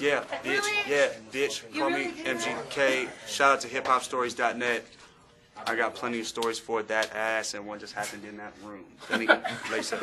Yeah, bitch. Really? Yeah, bitch. You Call really me? MGK. Shout out to hiphopstories.net. I got plenty of stories for that ass, and one just happened in that room. Let me lace up.